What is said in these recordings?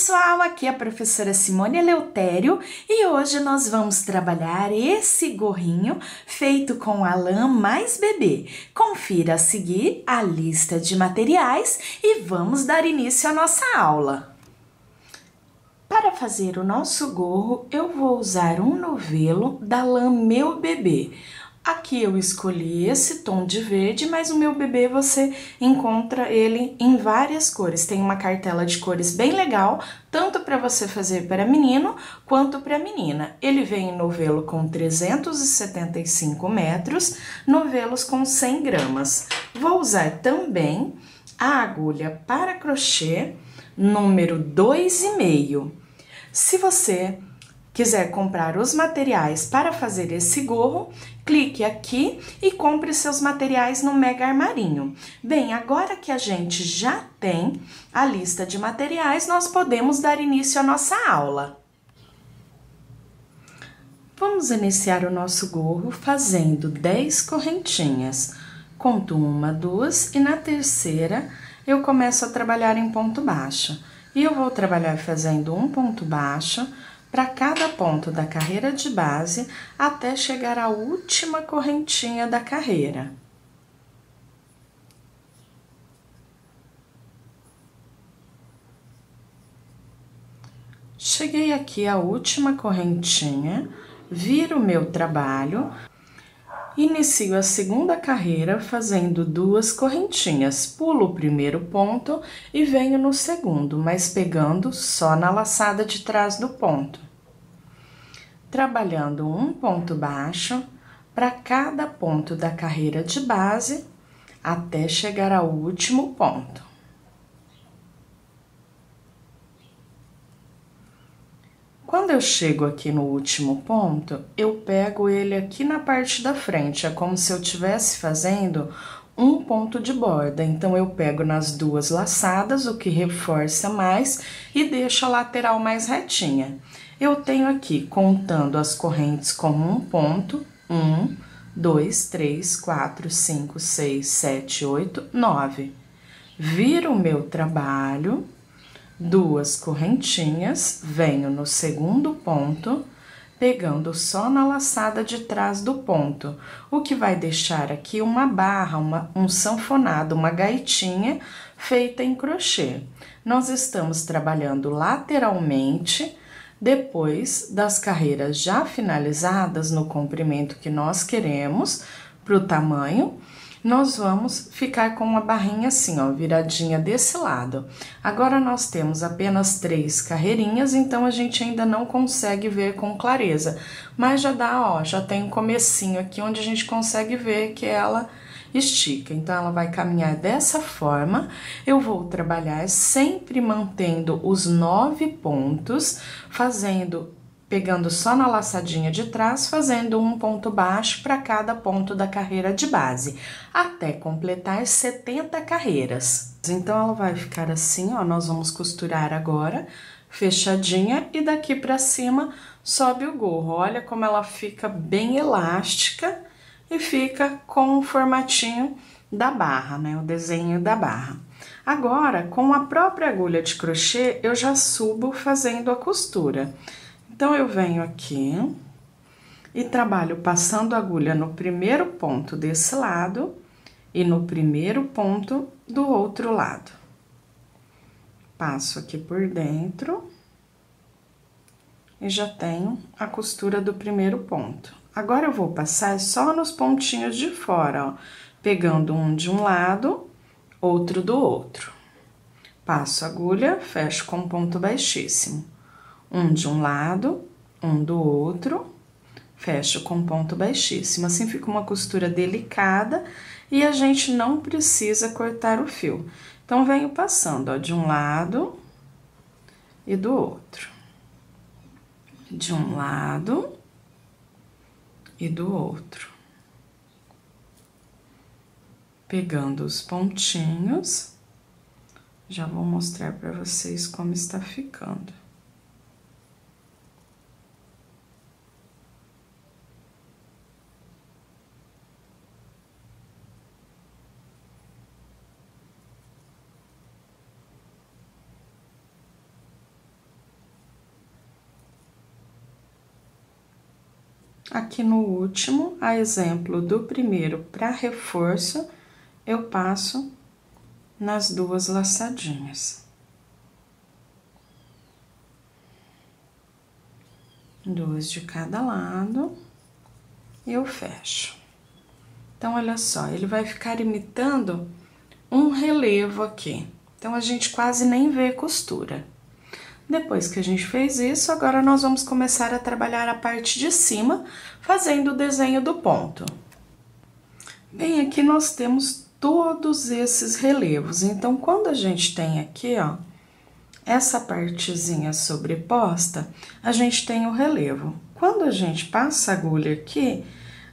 Pessoal, aqui é a professora Simone Eleutério e hoje nós vamos trabalhar esse gorrinho feito com a lã mais bebê. Confira a seguir a lista de materiais e vamos dar início à nossa aula. Para fazer o nosso gorro, eu vou usar um novelo da lã Meu Bebê. Aqui eu escolhi esse tom de verde, mas o meu bebê você encontra ele em várias cores. Tem uma cartela de cores bem legal, tanto para você fazer para menino quanto para menina. Ele vem em novelo com 375 metros, novelos com 100 gramas. Vou usar também a agulha para crochê número 2,5. Se você quiser comprar os materiais para fazer esse gorro, clique aqui e compre seus materiais no Mega Armarinho. Bem, agora que a gente já tem a lista de materiais, nós podemos dar início à nossa aula. Vamos iniciar o nosso gorro fazendo 10 correntinhas. Conto uma, duas e na terceira eu começo a trabalhar em ponto baixo. E eu vou trabalhar fazendo um ponto baixo, para cada ponto da carreira de base até chegar à última correntinha da carreira. Cheguei aqui à última correntinha, viro o meu trabalho, Inicio a segunda carreira fazendo duas correntinhas, pulo o primeiro ponto e venho no segundo, mas pegando só na laçada de trás do ponto. Trabalhando um ponto baixo para cada ponto da carreira de base até chegar ao último ponto. Quando eu chego aqui no último ponto, eu pego ele aqui na parte da frente, é como se eu estivesse fazendo um ponto de borda. Então, eu pego nas duas laçadas, o que reforça mais, e deixo a lateral mais retinha. Eu tenho aqui, contando as correntes como um ponto, um, dois, três, quatro, cinco, seis, sete, oito, nove. Viro o meu trabalho duas correntinhas, venho no segundo ponto, pegando só na laçada de trás do ponto, o que vai deixar aqui uma barra, uma, um sanfonado, uma gaitinha feita em crochê. Nós estamos trabalhando lateralmente, depois das carreiras já finalizadas no comprimento que nós queremos, para o tamanho, nós vamos ficar com uma barrinha assim, ó, viradinha desse lado. Agora, nós temos apenas três carreirinhas, então a gente ainda não consegue ver com clareza. Mas já dá, ó, já tem um comecinho aqui onde a gente consegue ver que ela estica. Então, ela vai caminhar dessa forma. Eu vou trabalhar sempre mantendo os nove pontos, fazendo pegando só na laçadinha de trás, fazendo um ponto baixo para cada ponto da carreira de base, até completar 70 carreiras. Então, ela vai ficar assim, ó, nós vamos costurar agora, fechadinha, e daqui para cima sobe o gorro. Olha como ela fica bem elástica e fica com o formatinho da barra, né, o desenho da barra. Agora, com a própria agulha de crochê, eu já subo fazendo a costura. Então, eu venho aqui e trabalho passando agulha no primeiro ponto desse lado e no primeiro ponto do outro lado. Passo aqui por dentro e já tenho a costura do primeiro ponto. Agora, eu vou passar só nos pontinhos de fora, ó, pegando um de um lado, outro do outro. Passo agulha, fecho com ponto baixíssimo um de um lado, um do outro, fecho com ponto baixíssimo. Assim fica uma costura delicada e a gente não precisa cortar o fio. Então, venho passando, ó, de um lado e do outro. De um lado e do outro. Pegando os pontinhos, já vou mostrar para vocês como está ficando. Aqui no último, a exemplo do primeiro para reforço, eu passo nas duas laçadinhas. Duas de cada lado, e eu fecho. Então, olha só, ele vai ficar imitando um relevo aqui. Então, a gente quase nem vê costura. Depois que a gente fez isso, agora nós vamos começar a trabalhar a parte de cima, fazendo o desenho do ponto. Bem, aqui nós temos todos esses relevos. Então, quando a gente tem aqui, ó, essa partezinha sobreposta, a gente tem o relevo. Quando a gente passa a agulha aqui,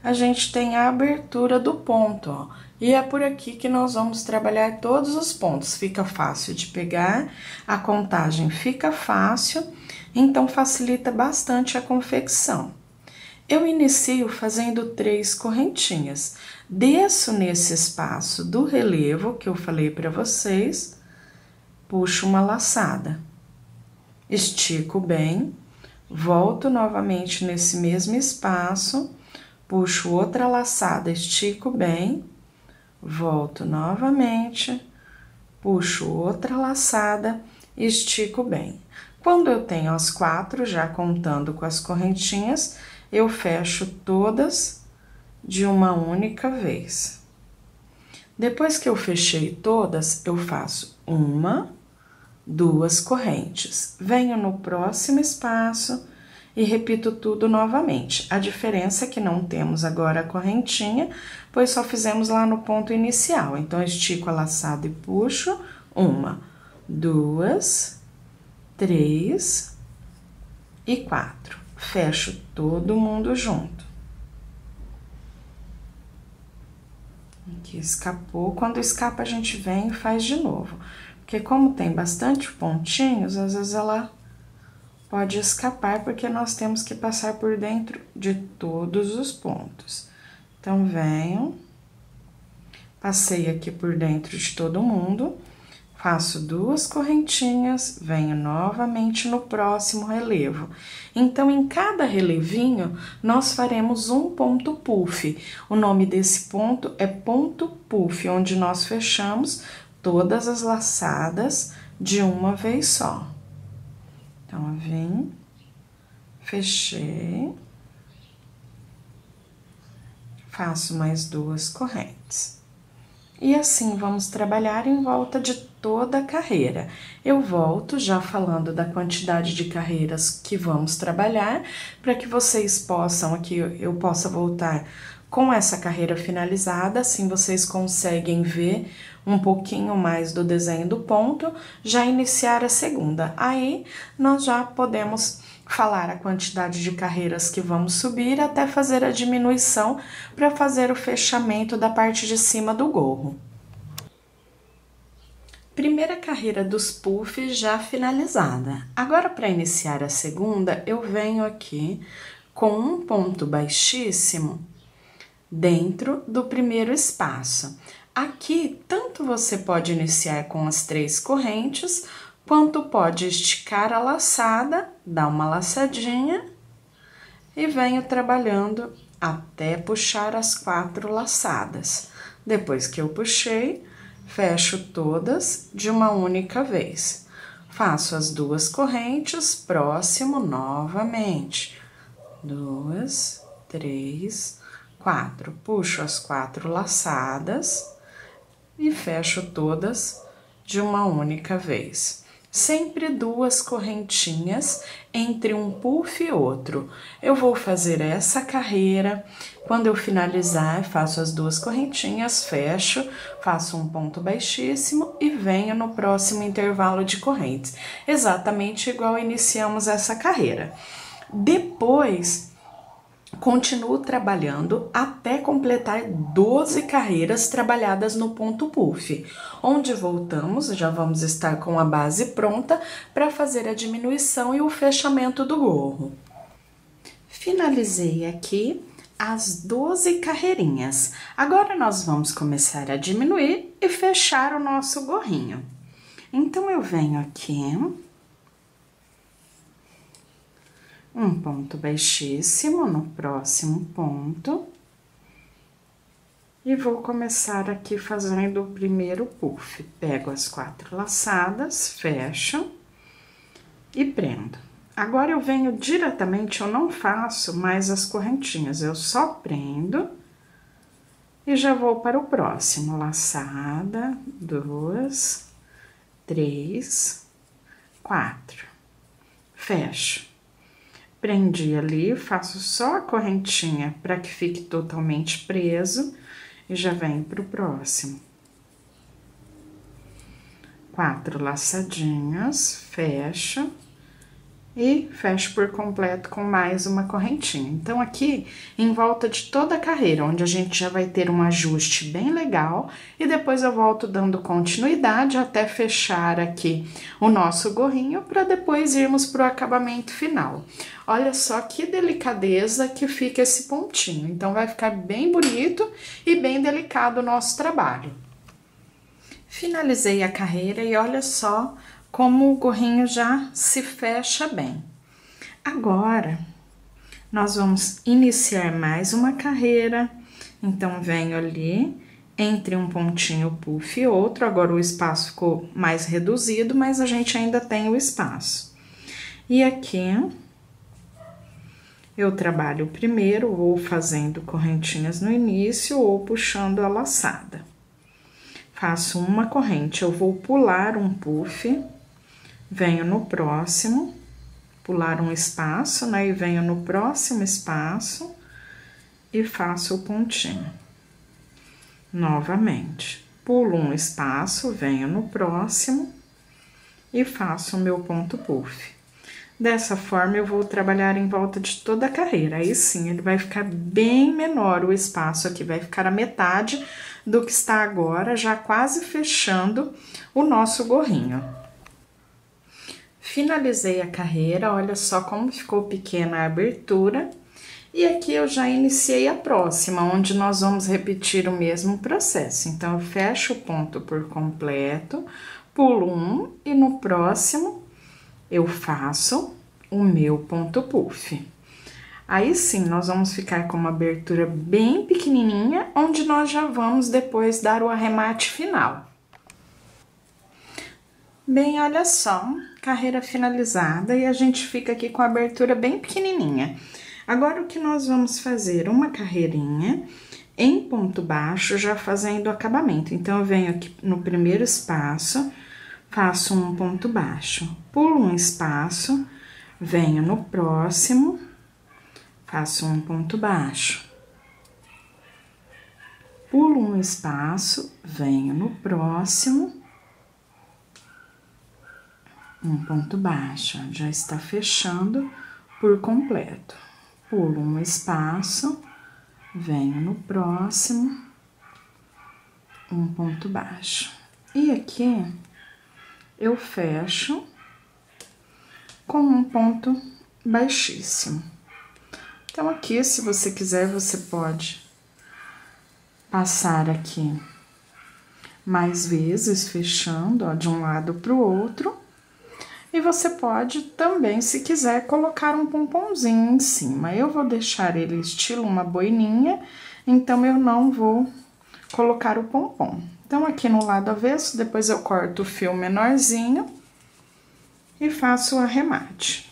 a gente tem a abertura do ponto, ó. E é por aqui que nós vamos trabalhar todos os pontos. Fica fácil de pegar, a contagem fica fácil, então facilita bastante a confecção. Eu inicio fazendo três correntinhas. Desço nesse espaço do relevo que eu falei para vocês, puxo uma laçada. Estico bem, volto novamente nesse mesmo espaço, puxo outra laçada, estico bem volto novamente, puxo outra laçada, estico bem. Quando eu tenho as quatro, já contando com as correntinhas, eu fecho todas de uma única vez. Depois que eu fechei todas, eu faço uma, duas correntes. Venho no próximo espaço e repito tudo novamente. A diferença é que não temos agora a correntinha, pois só fizemos lá no ponto inicial. Então, estico a laçada e puxo uma, duas, três e quatro. Fecho todo mundo junto. Aqui escapou. Quando escapa, a gente vem e faz de novo. Porque como tem bastante pontinhos, às vezes ela pode escapar porque nós temos que passar por dentro de todos os pontos. Então, venho, passei aqui por dentro de todo mundo, faço duas correntinhas, venho novamente no próximo relevo. Então, em cada relevinho, nós faremos um ponto puff. O nome desse ponto é ponto puff, onde nós fechamos todas as laçadas de uma vez só. Então, vim, fechei, faço mais duas correntes. E assim vamos trabalhar em volta de toda a carreira. Eu volto já falando da quantidade de carreiras que vamos trabalhar, para que vocês possam aqui, eu possa voltar com essa carreira finalizada, assim vocês conseguem ver um pouquinho mais do desenho do ponto, já iniciar a segunda. Aí, nós já podemos falar a quantidade de carreiras que vamos subir até fazer a diminuição para fazer o fechamento da parte de cima do gorro. Primeira carreira dos puffs já finalizada. Agora, para iniciar a segunda, eu venho aqui com um ponto baixíssimo dentro do primeiro espaço. Aqui, tanto você pode iniciar com as três correntes, quanto pode esticar a laçada, dar uma laçadinha e venho trabalhando até puxar as quatro laçadas. Depois que eu puxei, fecho todas de uma única vez. Faço as duas correntes, próximo novamente. Duas, três, quatro. Puxo as quatro laçadas e fecho todas de uma única vez. Sempre duas correntinhas entre um puff e outro. Eu vou fazer essa carreira. Quando eu finalizar, faço as duas correntinhas, fecho, faço um ponto baixíssimo e venho no próximo intervalo de correntes. Exatamente igual iniciamos essa carreira. Depois, Continuo trabalhando até completar 12 carreiras trabalhadas no ponto puff, onde voltamos, já vamos estar com a base pronta para fazer a diminuição e o fechamento do gorro. Finalizei aqui as 12 carreirinhas. Agora nós vamos começar a diminuir e fechar o nosso gorrinho. Então, eu venho aqui um ponto baixíssimo no próximo ponto. E vou começar aqui fazendo o primeiro puff. Pego as quatro laçadas, fecho e prendo. Agora, eu venho diretamente, eu não faço mais as correntinhas, eu só prendo e já vou para o próximo. Laçada, duas, três, quatro. Fecho. Prendi ali, faço só a correntinha para que fique totalmente preso e já venho para o próximo. Quatro laçadinhas, fecho e fecho por completo com mais uma correntinha. Então, aqui, em volta de toda a carreira, onde a gente já vai ter um ajuste bem legal, e depois eu volto dando continuidade até fechar aqui o nosso gorrinho, para depois irmos para o acabamento final. Olha só que delicadeza que fica esse pontinho, então vai ficar bem bonito e bem delicado o nosso trabalho. Finalizei a carreira e olha só como o gorrinho já se fecha bem. Agora, nós vamos iniciar mais uma carreira, então venho ali entre um pontinho puff e outro, agora o espaço ficou mais reduzido, mas a gente ainda tem o espaço. E aqui, eu trabalho primeiro ou fazendo correntinhas no início ou puxando a laçada. Faço uma corrente, eu vou pular um puff venho no próximo, pular um espaço, né? E venho no próximo espaço e faço o pontinho. Novamente, pulo um espaço, venho no próximo e faço o meu ponto puff. Dessa forma, eu vou trabalhar em volta de toda a carreira. Aí sim, ele vai ficar bem menor o espaço aqui, vai ficar a metade do que está agora, já quase fechando o nosso gorrinho. Finalizei a carreira, olha só como ficou pequena a abertura. E aqui eu já iniciei a próxima, onde nós vamos repetir o mesmo processo. Então, eu fecho o ponto por completo, pulo um e no próximo eu faço o meu ponto puff. Aí sim, nós vamos ficar com uma abertura bem pequenininha, onde nós já vamos depois dar o arremate final. Bem, olha só, carreira finalizada e a gente fica aqui com a abertura bem pequenininha. Agora, o que nós vamos fazer? Uma carreirinha em ponto baixo, já fazendo o acabamento. Então, eu venho aqui no primeiro espaço, faço um ponto baixo, pulo um espaço, venho no próximo, faço um ponto baixo. Pulo um espaço, venho no próximo um ponto baixo, já está fechando por completo. Pulo um espaço, venho no próximo, um ponto baixo. E aqui eu fecho com um ponto baixíssimo. Então, aqui, se você quiser, você pode passar aqui mais vezes, fechando, ó, de um lado para o outro e você pode também, se quiser, colocar um pomponzinho em cima. Eu vou deixar ele estilo uma boininha, então eu não vou colocar o pompom. Então, aqui no lado avesso, depois eu corto o fio menorzinho e faço o arremate.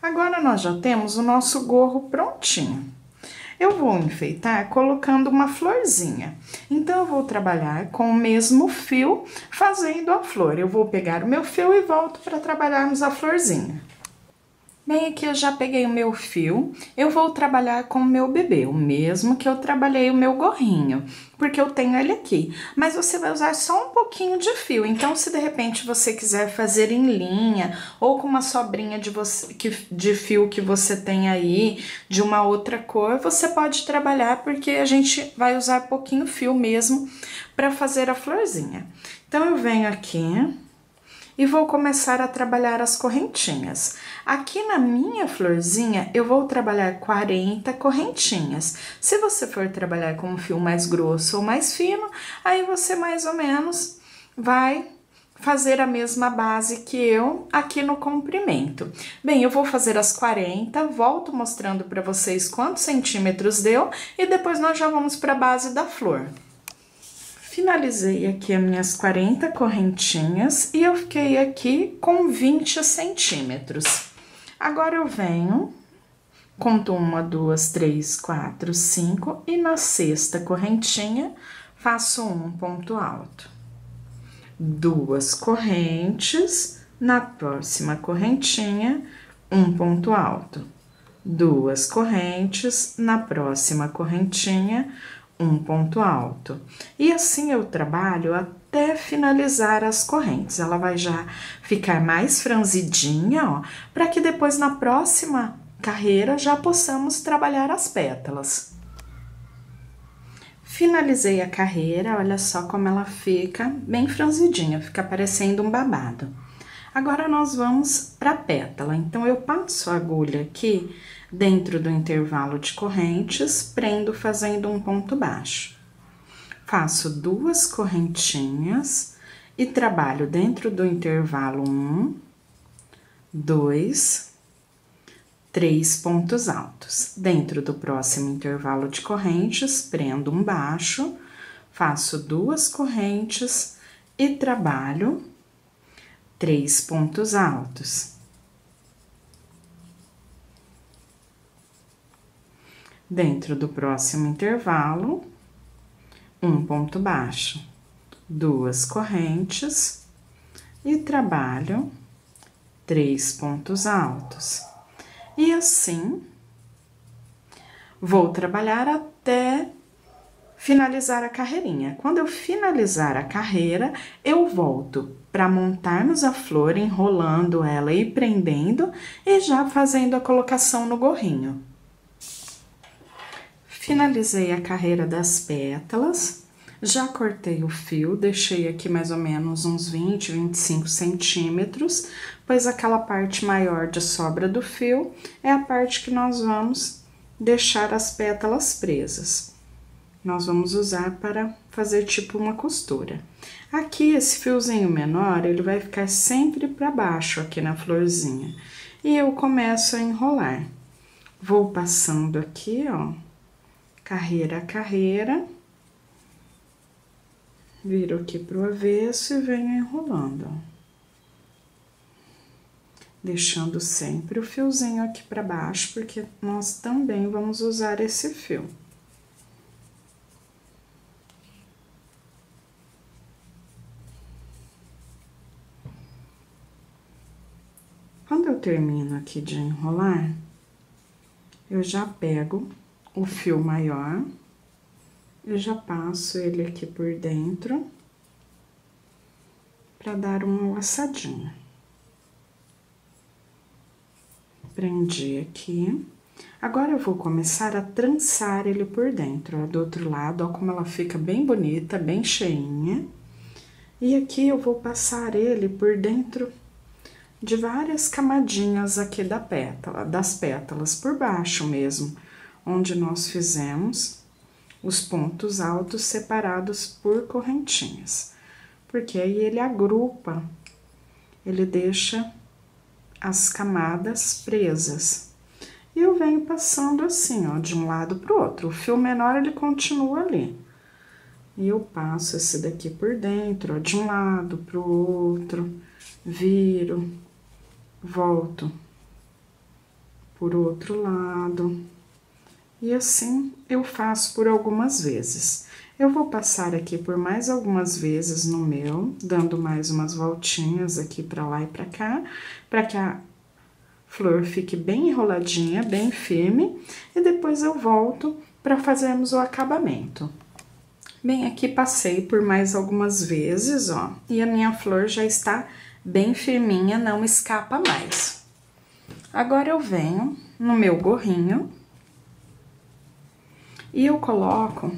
Agora, nós já temos o nosso gorro prontinho. Eu vou enfeitar colocando uma florzinha. Então, eu vou trabalhar com o mesmo fio fazendo a flor. Eu vou pegar o meu fio e volto para trabalharmos a florzinha. Bem, aqui eu já peguei o meu fio, eu vou trabalhar com o meu bebê, o mesmo que eu trabalhei o meu gorrinho, porque eu tenho ele aqui. Mas você vai usar só um pouquinho de fio, então se de repente você quiser fazer em linha, ou com uma sobrinha de, você, que, de fio que você tem aí, de uma outra cor, você pode trabalhar, porque a gente vai usar pouquinho fio mesmo para fazer a florzinha. Então, eu venho aqui e vou começar a trabalhar as correntinhas. Aqui na minha florzinha, eu vou trabalhar 40 correntinhas. Se você for trabalhar com um fio mais grosso ou mais fino, aí você mais ou menos vai fazer a mesma base que eu aqui no comprimento. Bem, eu vou fazer as 40, volto mostrando para vocês quantos centímetros deu e depois nós já vamos para a base da flor. Finalizei aqui as minhas 40 correntinhas e eu fiquei aqui com 20 centímetros. Agora eu venho, conto uma, duas, três, quatro, cinco e na sexta correntinha faço um ponto alto duas correntes, na próxima correntinha, um ponto alto. Duas correntes, na próxima correntinha, um ponto alto. E assim eu trabalho até finalizar as correntes. Ela vai já ficar mais franzidinha, ó, para que depois na próxima carreira já possamos trabalhar as pétalas. Finalizei a carreira, olha só como ela fica bem franzidinha, fica parecendo um babado. Agora, nós vamos para a pétala. Então, eu passo a agulha aqui dentro do intervalo de correntes, prendo fazendo um ponto baixo. Faço duas correntinhas e trabalho dentro do intervalo um, dois, três pontos altos. Dentro do próximo intervalo de correntes, prendo um baixo, faço duas correntes e trabalho três pontos altos. Dentro do próximo intervalo, um ponto baixo, duas correntes e trabalho três pontos altos. E assim, vou trabalhar até finalizar a carreirinha. Quando eu finalizar a carreira, eu volto para montarmos a flor, enrolando ela e prendendo e já fazendo a colocação no gorrinho. Finalizei a carreira das pétalas. Já cortei o fio, deixei aqui mais ou menos uns 20, 25 centímetros, pois aquela parte maior de sobra do fio é a parte que nós vamos deixar as pétalas presas. Nós vamos usar para fazer tipo uma costura. Aqui, esse fiozinho menor, ele vai ficar sempre para baixo aqui na florzinha. E eu começo a enrolar. Vou passando aqui, ó, carreira a carreira Viro aqui pro avesso e venho enrolando. Deixando sempre o fiozinho aqui para baixo, porque nós também vamos usar esse fio. Quando eu termino aqui de enrolar, eu já pego o fio maior eu já passo ele aqui por dentro para dar uma laçadinha. Prendi aqui. Agora eu vou começar a trançar ele por dentro, ó, do outro lado, ó, como ela fica bem bonita, bem cheinha. E aqui eu vou passar ele por dentro de várias camadinhas aqui da pétala, das pétalas, por baixo mesmo, onde nós fizemos os pontos altos separados por correntinhas, porque aí ele agrupa, ele deixa as camadas presas. E eu venho passando assim, ó, de um lado pro outro. O fio menor, ele continua ali. E eu passo esse daqui por dentro, ó, de um lado pro outro, viro, volto por outro lado. E assim eu faço por algumas vezes. Eu vou passar aqui por mais algumas vezes no meu, dando mais umas voltinhas aqui pra lá e pra cá, pra que a flor fique bem enroladinha, bem firme, e depois eu volto para fazermos o acabamento. Bem, aqui passei por mais algumas vezes, ó, e a minha flor já está bem firminha, não escapa mais. Agora eu venho no meu gorrinho e eu coloco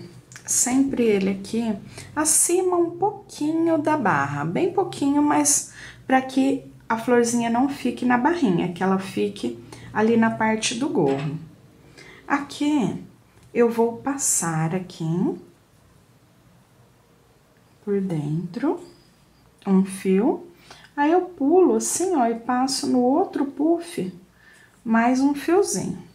sempre ele aqui acima um pouquinho da barra, bem pouquinho, mas para que a florzinha não fique na barrinha, que ela fique ali na parte do gorro. Aqui eu vou passar aqui por dentro, um fio, aí eu pulo assim, ó, e passo no outro puff mais um fiozinho.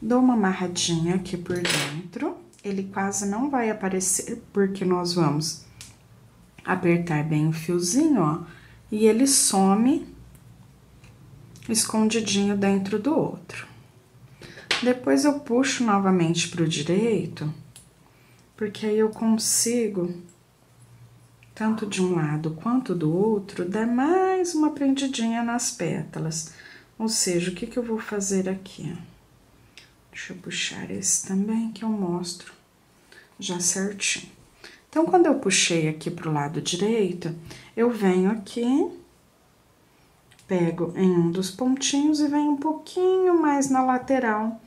Dou uma amarradinha aqui por dentro, ele quase não vai aparecer, porque nós vamos apertar bem o fiozinho, ó, e ele some escondidinho dentro do outro. Depois eu puxo novamente pro direito, porque aí eu consigo, tanto de um lado quanto do outro, dar mais uma prendidinha nas pétalas. Ou seja, o que que eu vou fazer aqui? Deixa eu puxar esse também, que eu mostro já certinho. Então, quando eu puxei aqui pro lado direito, eu venho aqui, pego em um dos pontinhos e venho um pouquinho mais na lateral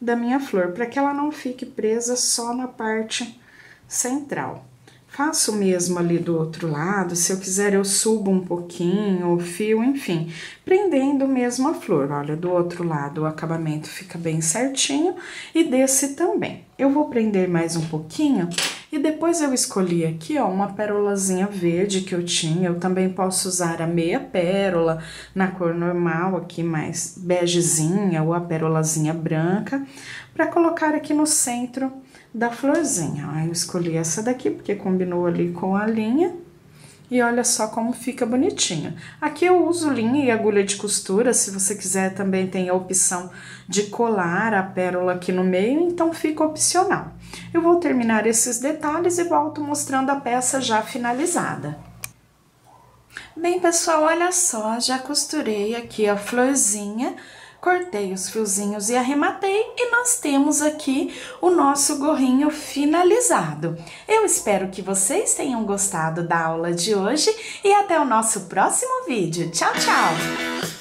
da minha flor, para que ela não fique presa só na parte central. Faço mesmo ali do outro lado, se eu quiser eu subo um pouquinho o fio, enfim, prendendo mesmo a flor. Olha, do outro lado o acabamento fica bem certinho e desse também. Eu vou prender mais um pouquinho e depois eu escolhi aqui, ó, uma pérolazinha verde que eu tinha. Eu também posso usar a meia pérola na cor normal aqui, mais begezinha ou a pérolazinha branca, para colocar aqui no centro da florzinha. Aí eu escolhi essa daqui porque combinou ali com a linha. E olha só como fica bonitinho. Aqui eu uso linha e agulha de costura, se você quiser também tem a opção de colar a pérola aqui no meio, então fica opcional. Eu vou terminar esses detalhes e volto mostrando a peça já finalizada. Bem, pessoal, olha só, já costurei aqui a florzinha cortei os fiozinhos e arrematei e nós temos aqui o nosso gorrinho finalizado. Eu espero que vocês tenham gostado da aula de hoje e até o nosso próximo vídeo. Tchau, tchau!